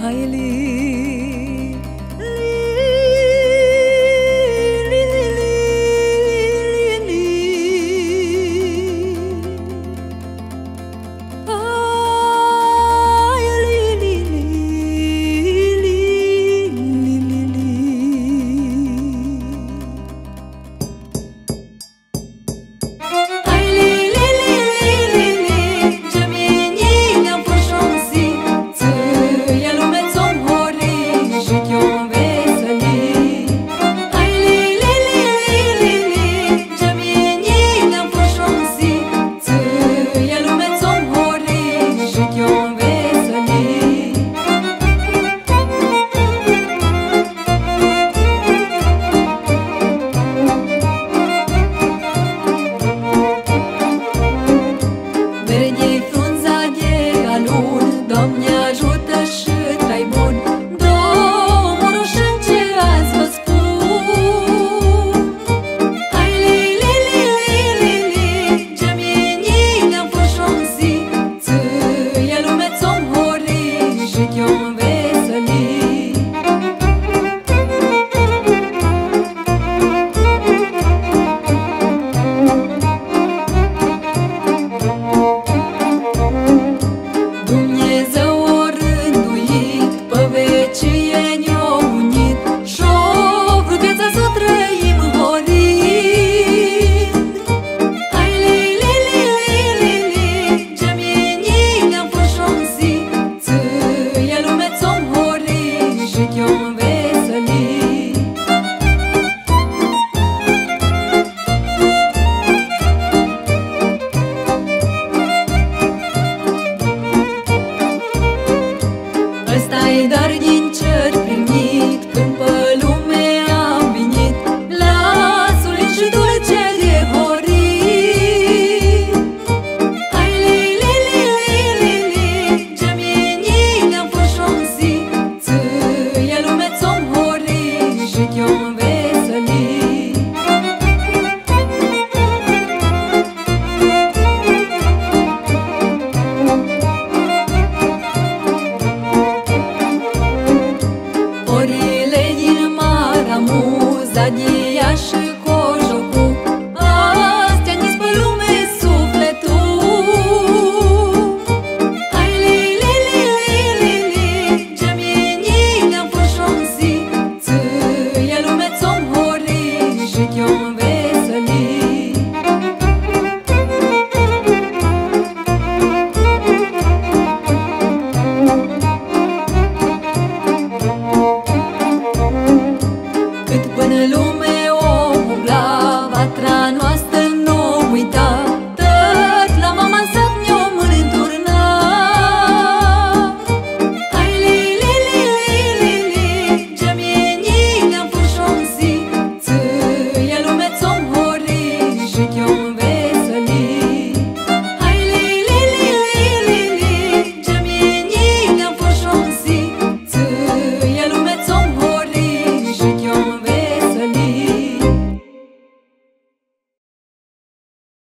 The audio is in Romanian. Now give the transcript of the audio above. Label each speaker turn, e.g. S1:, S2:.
S1: Aí ele yo Radia și cojocu Astea ne pe lume sufletul. Hai li li li li li li Ce mie ne-am fășonsi Ție lume ți-om hori Și chiar el humedal.